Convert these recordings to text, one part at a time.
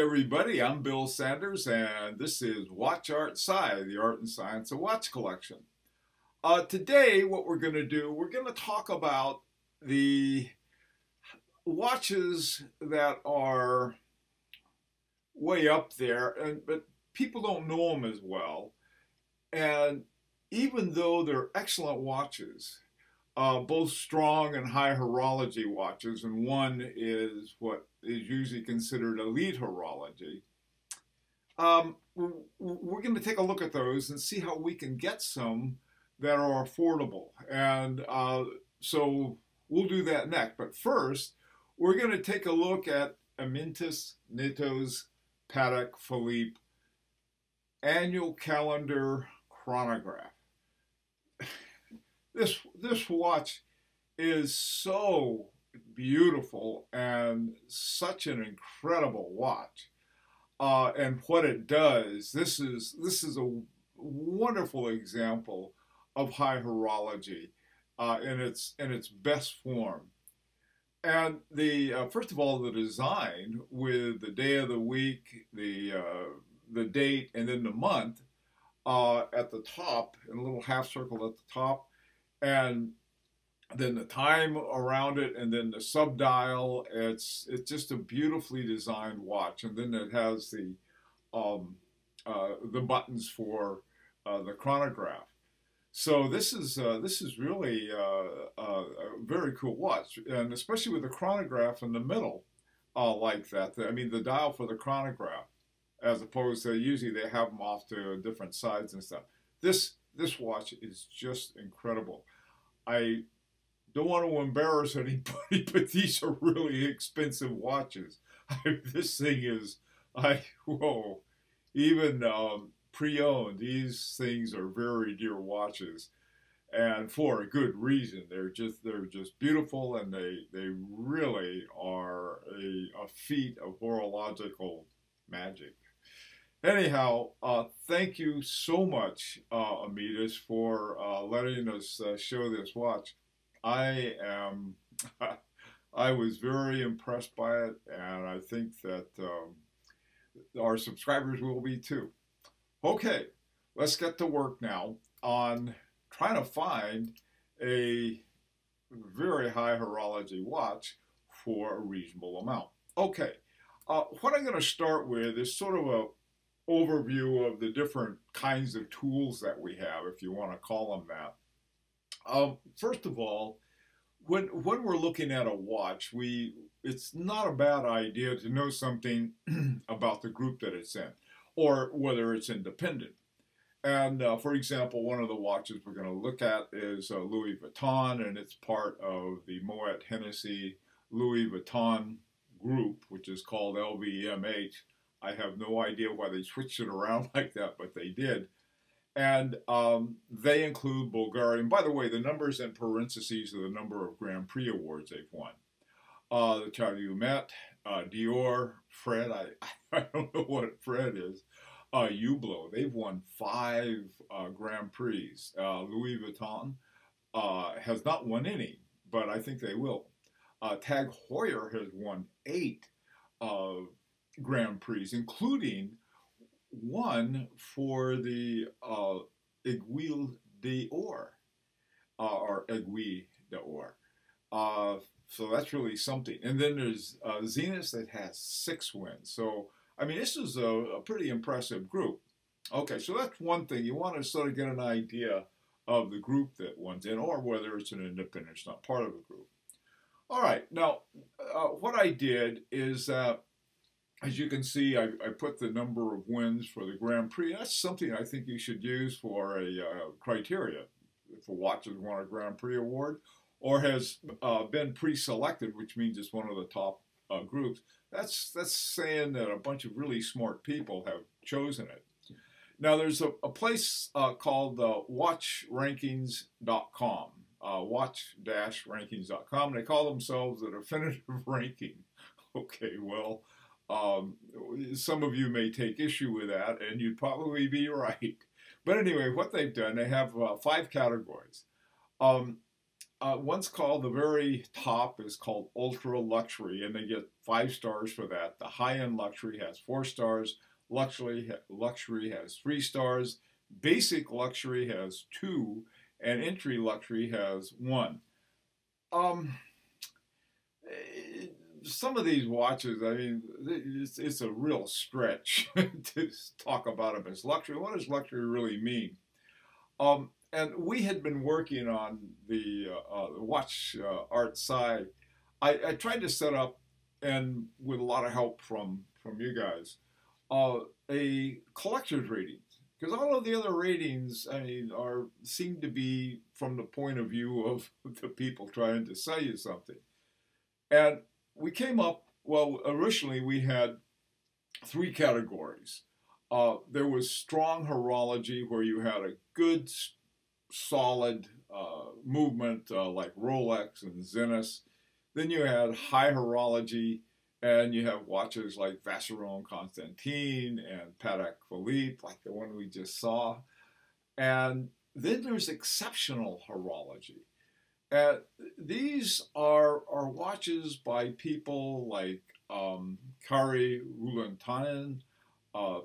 everybody. I'm Bill Sanders, and this is Watch Art Sci, the art and science of watch collection. Uh, today, what we're going to do, we're going to talk about the watches that are way up there, and but people don't know them as well. And even though they're excellent watches, uh, both strong and high horology watches, and one is what is usually considered elite horology. Um, we're going to take a look at those and see how we can get some that are affordable. And uh, so we'll do that next. But first, we're going to take a look at Amintus Nitos, Patek Philippe annual calendar chronograph. this this watch is so beautiful and such an incredible watch. Uh, and what it does, this is this is a wonderful example of high horology uh, in its in its best form. And the uh, first of all, the design with the day of the week, the uh, the date, and then the month uh, at the top, in a little half circle at the top, and then the time around it, and then the subdial. It's it's just a beautifully designed watch, and then it has the um, uh, the buttons for uh, the chronograph. So this is uh, this is really uh, uh, a very cool watch, and especially with the chronograph in the middle, uh, like that. I mean, the dial for the chronograph, as opposed to usually they have them off to different sides and stuff. This this watch is just incredible. I don't want to embarrass anybody, but these are really expensive watches. I, this thing is, I whoa, even um, pre-owned. These things are very dear watches, and for a good reason. They're just they're just beautiful, and they they really are a, a feat of horological magic. Anyhow, uh, thank you so much, uh, for uh, letting us uh, show this watch. I am, I was very impressed by it, and I think that um, our subscribers will be too. Okay, let's get to work now on trying to find a very high horology watch for a reasonable amount. Okay, uh, what I'm going to start with is sort of a overview of the different kinds of tools that we have, if you want to call them that. Um, first of all, when when we're looking at a watch, we it's not a bad idea to know something about the group that it's in or whether it's independent. And uh, for example, one of the watches we're going to look at is uh, Louis Vuitton, and it's part of the Moet Hennessy Louis Vuitton group, which is called LVMH. I have no idea why they switched it around like that, but they did. And um, they include Bulgari. And by the way, the numbers in parentheses are the number of Grand Prix awards they've won. Uh, the Calumet, uh, Dior, Fred, I, I don't know what Fred is, uh, Hublot, they've won five uh, Grand Prix. Uh, Louis Vuitton uh, has not won any, but I think they will. Uh, Tag Heuer has won eight uh, Grand Prix, including one for the uh, Aiguille d'Or, or Aiguille d'Or. So that's really something. And then there's uh, Zenith that has six wins. So, I mean, this is a, a, pretty impressive group. Okay, so that's one thing. You want to sort of get an idea of the group that one's in, or whether it's an independent, it's not part of a group. All right, now, uh, what I did is, uh, as you can see, I, I, put the number of wins for the Grand Prix. That's something I think you should use for a uh, criteria. If a watch has won a Grand Prix award, or has uh, been pre-selected, which means it's one of the top uh, groups, that's that's saying that a bunch of really smart people have chosen it. Now, there's a, a place uh, called uh, WatchRankings.com, uh, watch-rankings.com. They call themselves the definitive ranking. Okay, well, um, some of you may take issue with that, and you'd probably be right. But anyway, what they've done, they have uh, five categories. Um, uh, one's called the very top is called ultra luxury, and they get five stars for that. The high end luxury has four stars. Luxury luxury has three stars. Basic luxury has two, and entry luxury has one. Um, some of these watches, I mean, it's, it's a real stretch to talk about them as luxury. What does luxury really mean? Um, and we had been working on the, uh, uh, watch uh, art side. I, I, tried to set up, and with a lot of help from from you guys, uh, a collector's rating because all of the other ratings, I mean, are seem to be from the point of view of the people trying to sell you something. And we came up. Well, originally we had three categories. Uh, there was strong horology, where you had a good solid uh, movement uh, like Rolex and Zenith. Then you had high horology, and you have watches like Vacheron Constantin and Patek Philippe, like the one we just saw. And then there's exceptional horology. And these are, are watches by people like um, Kari Voutilainen, uh,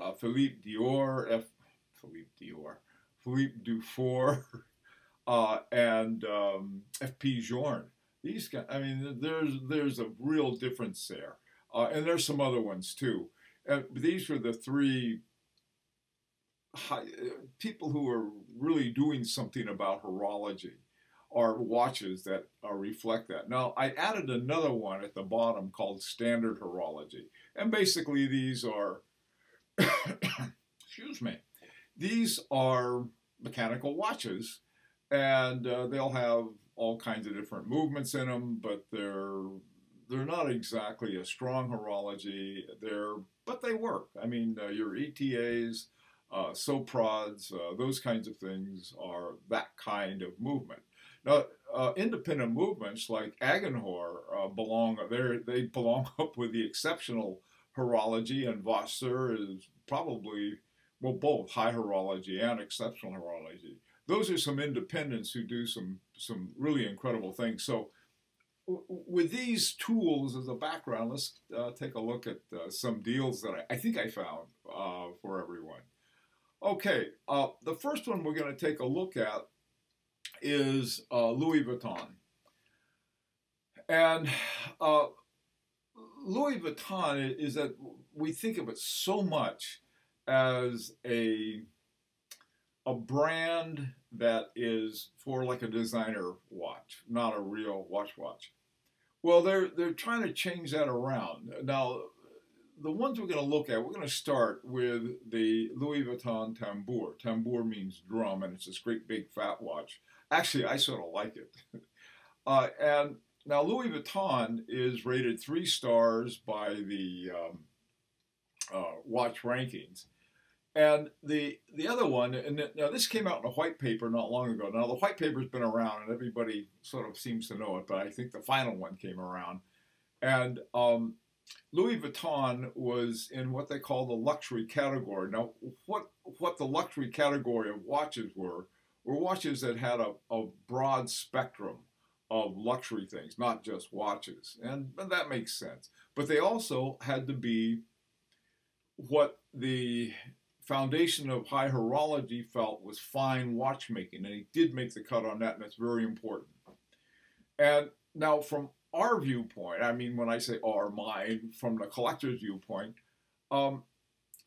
uh, Philippe Dior, F, Philippe Dior, Philippe Dufour, uh, and um, F.P. Journe. These guys, I mean, there's there's a real difference there, uh, and there's some other ones too. And these were the three high, people who are really doing something about horology or watches that uh, reflect that. Now, I added another one at the bottom called standard horology. And basically, these are, excuse me, these are mechanical watches, and uh, they'll have all kinds of different movements in them, but they're they're not exactly a strong horology. They're but they work. I mean, uh, your ETAs, uh, Soprods, uh, those kinds of things are that kind of movement. Now, uh, independent movements like Agenhor uh, belong. They they belong up with the exceptional horology, and Wasser is probably well, both high horology and exceptional horology. Those are some independents who do some some really incredible things. So, with these tools as a background, let's uh, take a look at uh, some deals that I, I think I found uh, for everyone. Okay, uh, the first one we're going to take a look at is uh, Louis Vuitton. And uh, Louis Vuitton is that we think of it so much as a a brand that is for like a designer watch, not a real watch watch. Well, they're they're trying to change that around. Now, the ones we're going to look at, we're going to start with the Louis Vuitton Tambour. Tambour means drum, and it's this great big fat watch. Actually, I sort of like it. uh, and now Louis Vuitton is rated three stars by the um, uh, watch rankings. And the the other one, and now this came out in a white paper not long ago. Now the white paper's been around, and everybody sort of seems to know it, but I think the final one came around, and um, Louis Vuitton was in what they call the luxury category. Now, what what the luxury category of watches were were watches that had a, a broad spectrum of luxury things, not just watches, and, and that makes sense. But they also had to be what the foundation of high horology felt was fine watchmaking, and he did make the cut on that, and that's very important. And now, from our viewpoint, I mean, when I say our, mine, from the collector's viewpoint, um,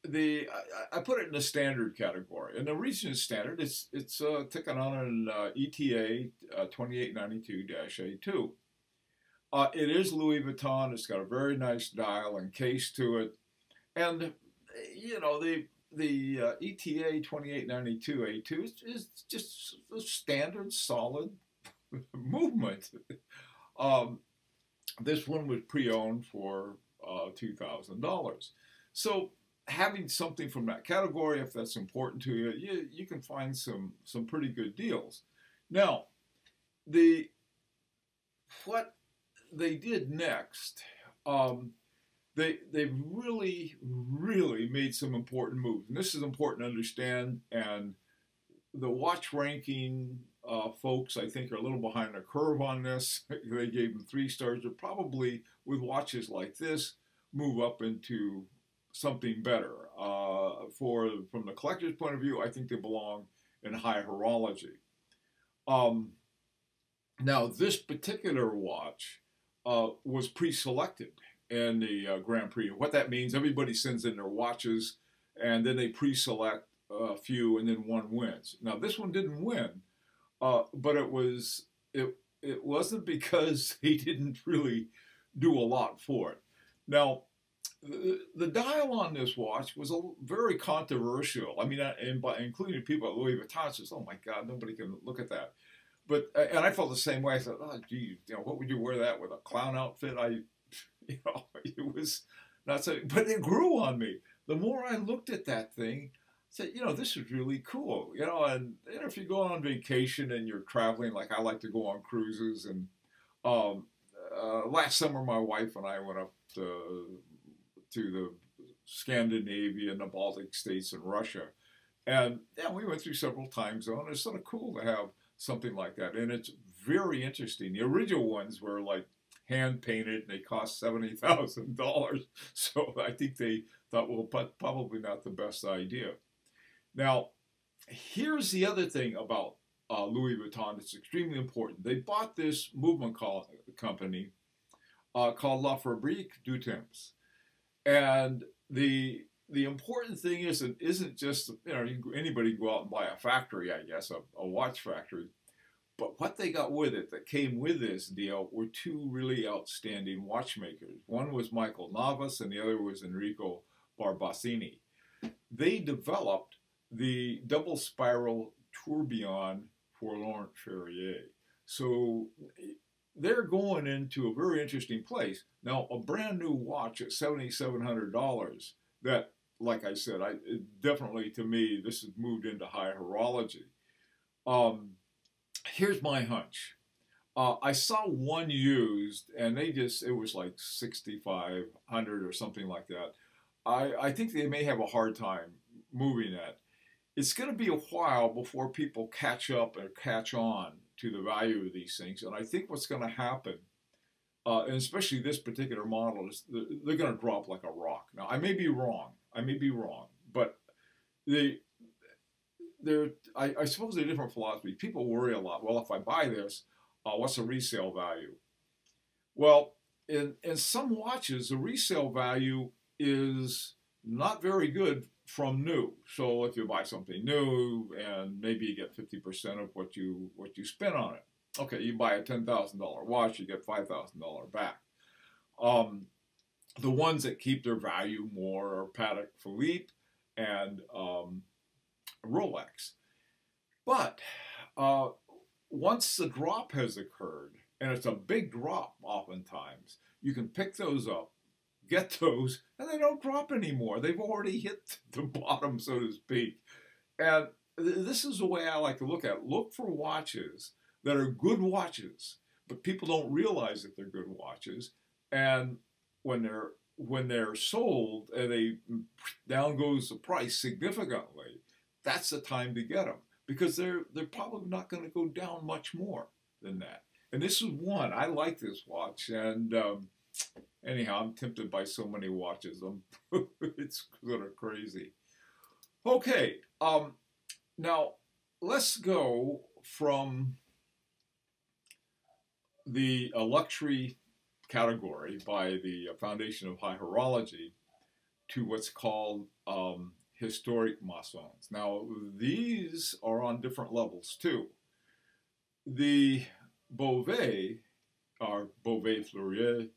the I, I, put it in the standard category, and the reason it's standard, it's it's uh, ticking on an uh, ETA uh, 2892-A2. Uh, it is Louis Vuitton. It's got a very nice dial and case to it, and you know the the uh, ETA 2892A2 is, is just a standard solid movement. Um, this one was pre-owned for uh, $2,000. So having something from that category, if that's important to you, you, you can find some, some pretty good deals. Now, the what they did next, um, they they've really really made some important moves, and this is important to understand. And the watch ranking uh, folks, I think, are a little behind the curve on this. they gave them three stars. But probably with watches like this, move up into something better. Uh, for from the collector's point of view, I think they belong in high horology. Um, now, this particular watch uh, was pre-selected in the uh, Grand Prix. What that means, everybody sends in their watches, and then they pre-select a few, and then one wins. Now, this one didn't win, uh, but it was it it wasn't because he didn't really do a lot for it. Now, the, dial on this watch was a, very controversial. I mean, and by, including people at Louis Vuitton says, "Oh my God, nobody can look at that." But and I felt the same way. I said, "Oh, gee, you know, what would you wear that with a clown outfit?" I, you know, it was not so. But it grew on me. The more I looked at that thing, I said, you know, this is really cool. You know, and know, if you go on vacation and you're traveling, like I like to go on cruises, and um, uh, last summer my wife and I went up to, to the Scandinavia and the Baltic states and Russia, and yeah, we went through several time zones. It's sort of cool to have something like that, and it's very interesting. The original ones were like hand painted and they cost seventy thousand dollars. So I think they thought, well, probably not the best idea. Now, here's the other thing about uh, Louis Vuitton that's extremely important. They bought this movement call, company uh, called La Fabrique du Temps. And the the important thing is it isn't just you know anybody can go out and buy a factory, I guess, a, a watch factory. But what they got with it that came with this deal were two really outstanding watchmakers. One was Michael Navas and the other was Enrico Barbasini. They developed the double spiral tourbillon for Laurent Ferrier. So they're going into a very interesting place. Now, a brand new watch at $7,700 that, like I said, I definitely to me, this has moved into high horology. Um, here's my hunch. Uh, I saw one used, and they just, it was like 6,500 or something like that. I, I think they may have a hard time moving that it's going to be a while before people catch up or catch on to the value of these things. And I think what's going to happen, uh, and especially this particular model, is they're going to drop like a rock. Now, I may be wrong. I may be wrong, but they, they're, I, I suppose they're different philosophies. People worry a lot. Well, if I buy this, uh, what's the resale value? Well, in, in some watches, the resale value is not very good from new. So if you buy something new and maybe you get 50% of what you what you spent on it. Okay, you buy a $10,000 watch, you get $5,000 back. Um, the ones that keep their value more are Patek Philippe and um, Rolex. But uh, once the drop has occurred, and it's a big drop oftentimes, you can pick those up get those, and they don't drop anymore. They've already hit the bottom, so to speak. And this is the way I like to look at it. Look for watches that are good watches, but people don't realize that they're good watches. And when they're when they're sold and they down goes the price significantly, that's the time to get them because they're they're probably not going to go down much more than that. And this is one I like this watch, and um, anyhow, I'm tempted by so many watches. I'm, it's sort of crazy. Okay, um, now let's go from the uh, luxury category by the Foundation of High Horology to what's called um, historic maisons. Now, these are on different levels too. The Bovet, or Bovet Fleurier,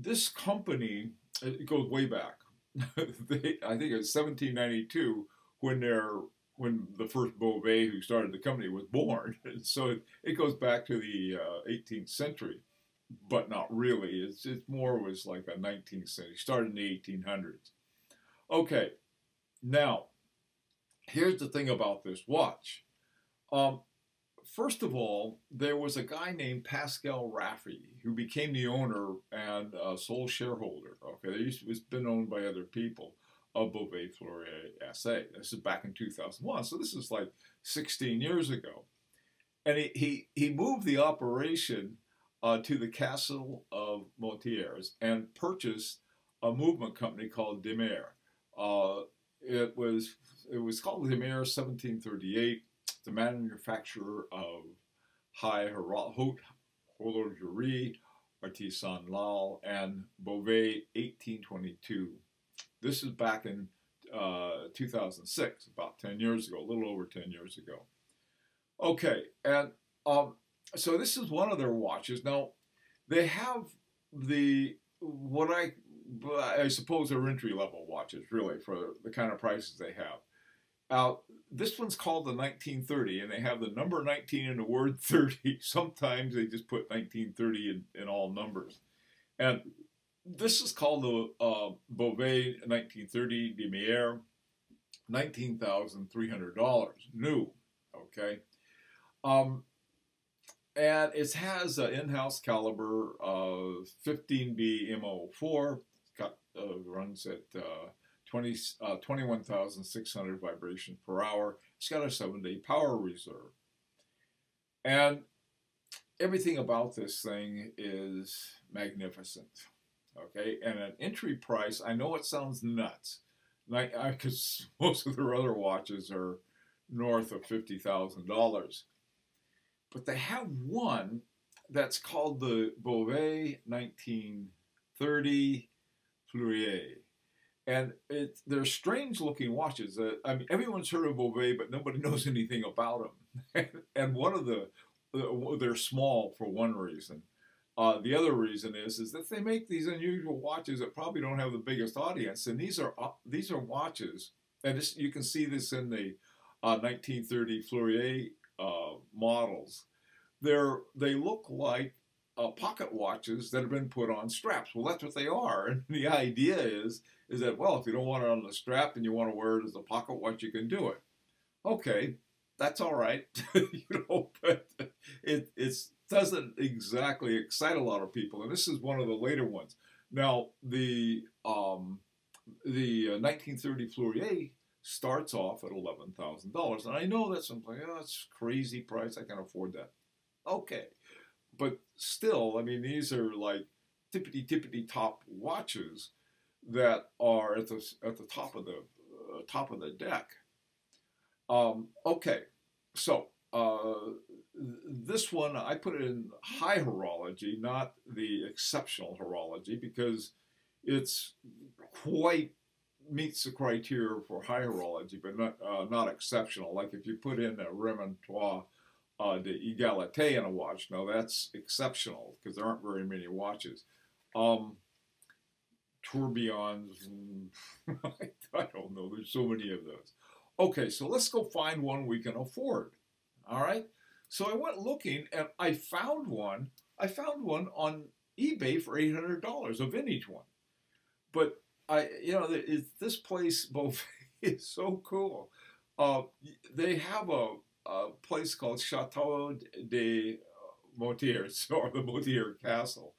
this company, it goes way back. they, I think it's 1792 when they're when the first Bovet who started the company was born. And so it, it, goes back to the uh, 18th century, but not really. It's, it's more was like a 19th century. Started in the 1800s. Okay, now here's the thing about this watch. Um, first of all, there was a guy named Pascal Raffi who became the owner and uh, sole shareholder. Okay, it used to, it's been owned by other people of Bovet Fleurier SA. This is back in 2001, so this is like 16 years ago. and he, he, he moved the operation uh, to the castle of Motiers and purchased a movement company called Dimier. Uh, it was it was called Dimier 1738, the manufacturer of high haute horlogerie, artisan lal, and Bovet 1822. This is back in uh, 2006, about 10 years ago, a little over 10 years ago. Okay, and um, so this is one of their watches. Now, they have the what I I suppose are entry level watches, really, for the kind of prices they have. Uh, this one's called the 1930, and they have the number 19 and the word 30. Sometimes they just put 1930 in, in all numbers. And this is called the uh, Bovet 1930 Dimier, $19,300, new, okay? Um, and it has an in-house caliber of 15B MO4, got, uh, runs at uh, 20, uh, 21,600 vibrations per hour. It's got a seven-day power reserve. And everything about this thing is magnificent. Okay, and an entry price, I know it sounds nuts, because most of their other watches are north of $50,000. But they have one that's called the Bovet 1930 Fleurier. And it, they're strange looking watches. Uh, I mean, everyone's heard of Bovet, but nobody knows anything about them. and one of the, they're small for one reason. Uh, the other reason is is that they make these unusual watches that probably don't have the biggest audience, and these are uh, these are watches, and you can see this in the uh, 1930 Fleurier uh, models. They're they look like uh, pocket watches that have been put on straps. Well, that's what they are, and the idea is is that well, if you don't want it on the strap and you want to wear it as a pocket watch, you can do it. Okay, that's all right, you know, but it it's doesn't exactly excite a lot of people, and this is one of the later ones. Now, the um, the uh, 1930 Fleurier starts off at eleven thousand dollars, and I know that's something. Oh, that's crazy price. I can afford that. Okay, but still, I mean, these are like tippity tippity top watches that are at the at the top of the uh, top of the deck. Um, okay, so uh, this one, I put it in high horology, not the exceptional horology, because it's quite meets the criteria for high horology, but not uh, not exceptional. Like if you put in a Remontoir uh, de Égalité in a watch, now that's exceptional because there aren't very many watches. Um, tourbillons, I don't know. There's so many of those. Okay, so let's go find one we can afford. All right. So I went looking and I found one. I found one on eBay for eight hundred dollars, a vintage one. But I, you know, this place both is so cool. Uh, they have a, a, place called Chateau de Motiers or the Motier Castle,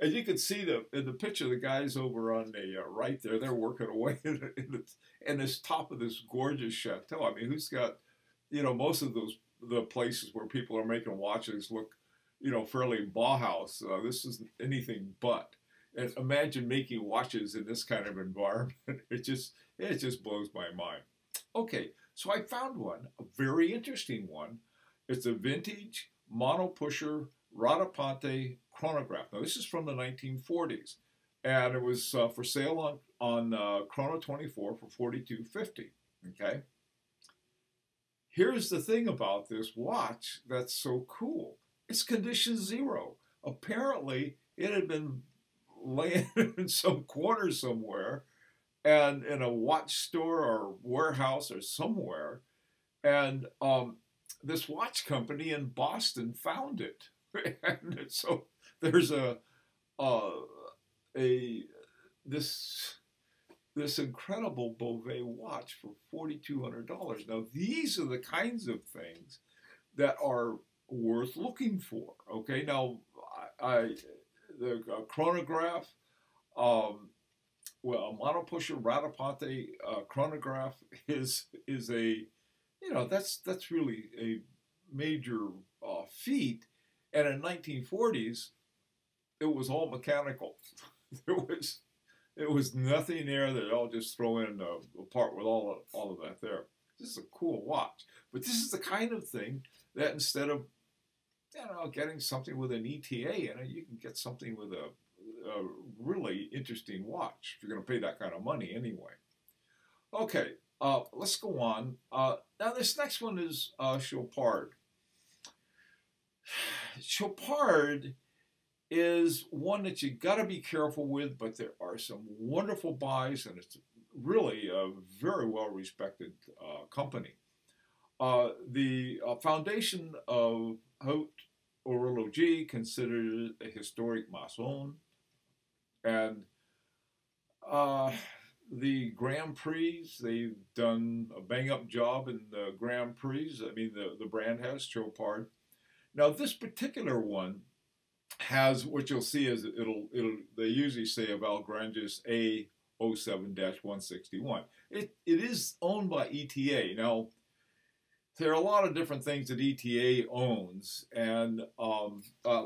and you can see the in the picture the guys over on the uh, right there. They're working away in, in, the, in this top of this gorgeous chateau. I mean, who's got, you know, most of those the places where people are making watches look, you know, fairly Bauhaus. Uh, this is anything but. And imagine making watches in this kind of environment. It just it just blows my mind. Okay, so I found one, a very interesting one. It's a vintage monopusher rattrapante chronograph. Now this is from the 1940s, and it was uh, for sale on on uh, Chrono 24 for 42.50. Okay. Here's the thing about this watch that's so cool. It's condition zero. Apparently, it had been laying in some corner somewhere and in a watch store or warehouse or somewhere. And um, this watch company in Boston found it. and so there's a, a this this incredible Bovet watch for $4,200. Now, these are the kinds of things that are worth looking for. Okay, now, I, I the uh, chronograph, um, well, a monopusher rattrapante uh, chronograph is is a, you know, that's that's really a major uh, feet, and in 1940s, it was all mechanical. there was it was nothing there that I'll just throw in a, a part with all of, all of that there. This is a cool watch, but this is the kind of thing that instead of you know getting something with an ETA in it, you can get something with a, a really interesting watch if you're going to pay that kind of money anyway. Okay, uh, let's go on. Uh, now this next one is uh, Chopard. Chopard is one that you got to be careful with, but there are some wonderful buys, and it's really a very well respected uh, company. Uh, the uh, foundation of Haute Horlogerie considered a historic maison, and uh, the Grand Prix, they've done a bang up job in the Grand Prix. I mean, the, the brand has Chopard. Now, this particular one has what you'll see is it'll it'll they usually say about Grandis A 07-161. It it is owned by ETA. Now there are a lot of different things that ETA owns, and um, uh,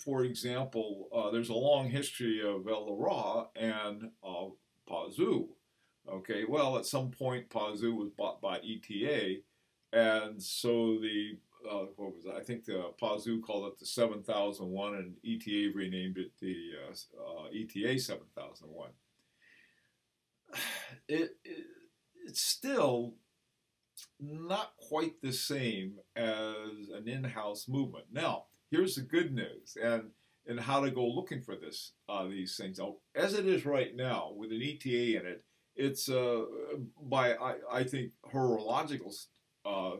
for example, uh, there's a long history of El Leroy and uh, Peseux. Okay, well, at some point, Peseux was bought by ETA, and so the uh, what was that? I think the Peseux called it the 7001, and ETA renamed it the uh, uh ETA 7001. It, it, it's still not quite the same as an in-house movement. Now, here's the good news, and and how to go looking for this uh, these things. Now, as it is right now, with an ETA in it, it's uh, by I, I think horological uh,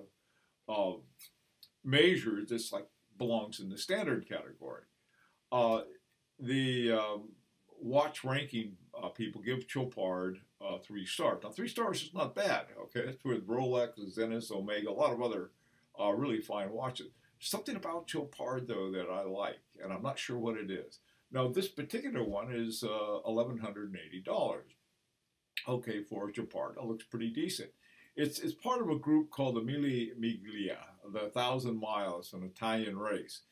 uh, like belongs in the standard category. Uh, the um, watch ranking uh, people give Chopard uh, three stars. Now, three stars is not bad. Okay, it's with Rolex, Zenith, Omega, a lot of other uh, really fine watches. Something about Chopard though that I like, and I'm not sure what it is. Now, this particular one is uh, $1,180. Okay, for Chopard, it looks pretty decent. It's, it's part of a group called the Mille Miglia, the Thousand Miles, an Italian race.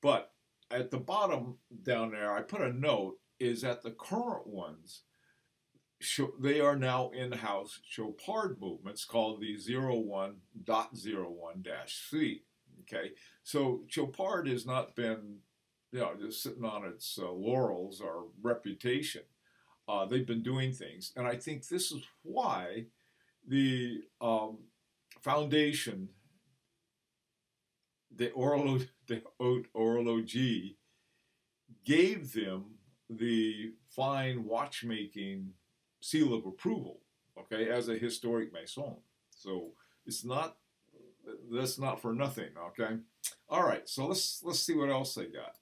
But at the bottom down there, I put a note, is that the current ones, they are now in-house Chopard movements called the 01.01-C. Okay, so Chopard has not been, you know, just sitting on its uh, laurels or reputation. Uh, they've been doing things, and I think this is why the um, foundation, the Orlo, the gave them the fine watchmaking seal of approval, okay, as a historic maison. So it's not that's not for nothing, okay. All right, so let's let's see what else they got.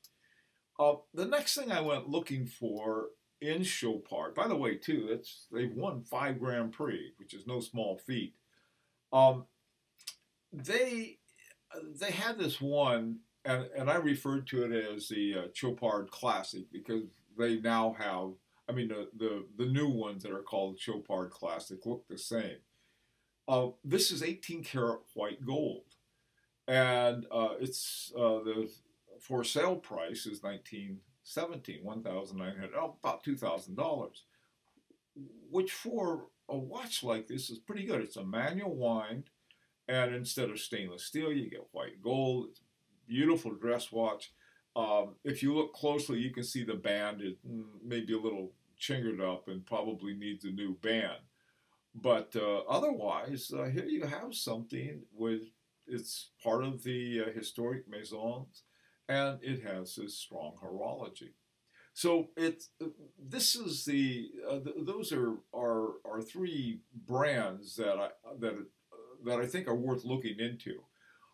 Uh, the next thing I went looking for in Show Chopard. By the way, too, that's they've won five Grand Prix, which is no small feat. Um, they they had this one, and, and I referred to it as the uh, Chopard Classic because they now have. I mean, the, the the new ones that are called Chopard Classic look the same. Uh, this is 18 karat white gold, and uh, it's uh, the for sale price is 19 17, 1,900, oh, about $2,000, which for a watch like this is pretty good. It's a manual wind, and instead of stainless steel, you get white gold. Beautiful dress watch. Um, if you look closely, you can see the band is mm, maybe a little chingered up and probably needs a new band. But uh, otherwise, uh, here you have something with it's part of the uh, historic maisons and it has a strong horology. So it's this is the uh, th those are, are are three brands that I that that I think are worth looking into.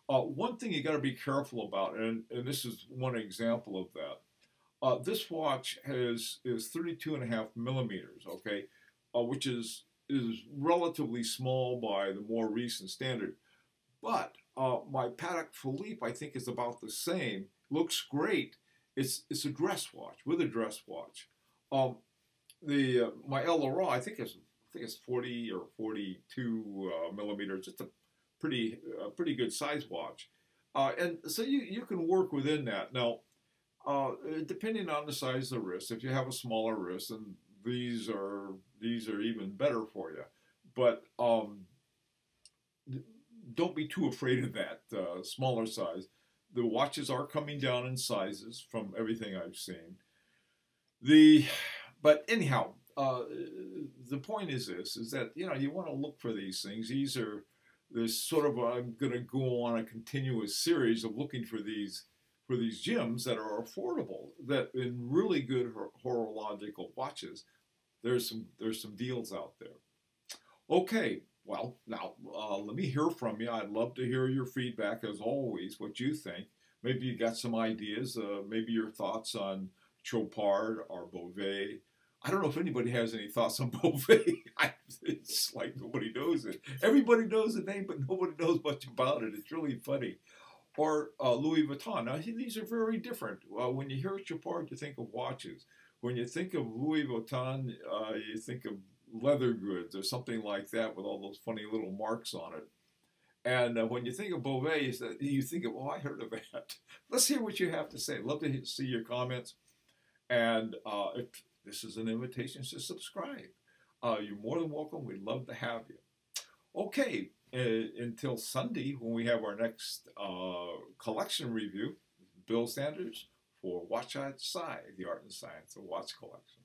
Uh, one thing you got to be careful about, and, and this is one example of that. Uh, this watch has is 32 and a half millimeters, okay, which is is relatively small by the more recent standard. But uh, my Patek Philippe, I think, is about the same, looks great. It's it's a dress watch with a dress watch. Um, the uh, my Leroy, I think it's I think it's 40 or 42 uh, millimeters. It's a pretty uh, pretty good size watch. Uh, and so you, you can work within that. Now, uh, depending on the size of the wrist, if you have a smaller wrist, then these are these are even better for you. But um, don't be too afraid of that uh, smaller size. The watches are coming down in sizes from everything I've seen. The but anyhow, uh, the point is this: is that you know you want to look for these things. These are there's sort of I'm going to go on a continuous series of looking for these for these gems that are affordable, that in really good horological watches. There's some there's some deals out there. Okay, well now uh, let me hear from you. I'd love to hear your feedback as always. What you think? Maybe you got some ideas. Uh, maybe your thoughts on Chopard or Bovet I don't know if anybody has any thoughts on Bovet. it's like nobody knows it. Everybody knows the name, but nobody knows much about it. It's really funny. Or uh, Louis Vuitton. Now, these are very different. Uh, when you hear Chopard, you think of watches. When you think of Louis Vuitton, uh, you think of leather goods or something like that with all those funny little marks on it. And uh, when you think of Bovet, you think of, oh, I heard of that. Let's hear what you have to say. Love to see your comments. And uh, this is an invitation to subscribe. Uh, you're more than welcome. We'd love to have you. Okay, uh, until Sunday when we have our next uh, collection review, Bill Sanders for Watch Art Sci, the Art and Science of Watch Collection.